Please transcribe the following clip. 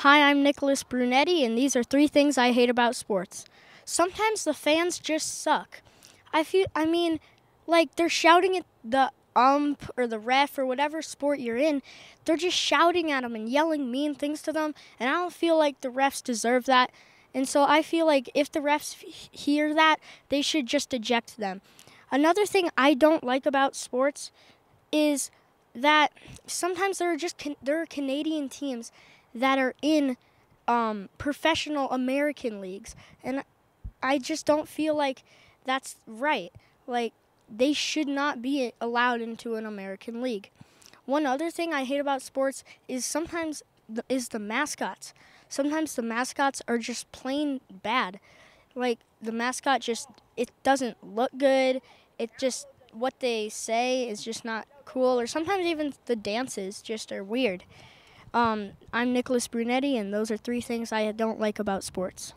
Hi, I'm Nicholas Brunetti, and these are three things I hate about sports. Sometimes the fans just suck. I feel, I mean, like they're shouting at the ump or the ref or whatever sport you're in. They're just shouting at them and yelling mean things to them, and I don't feel like the refs deserve that. And so I feel like if the refs hear that, they should just eject them. Another thing I don't like about sports is that sometimes there are just there are Canadian teams that are in um, professional American leagues, and I just don't feel like that's right. Like they should not be allowed into an American league. One other thing I hate about sports is sometimes the, is the mascots. Sometimes the mascots are just plain bad. Like the mascot just it doesn't look good. It just what they say is just not cool or sometimes even the dances just are weird. Um, I'm Nicholas Brunetti, and those are three things I don't like about sports.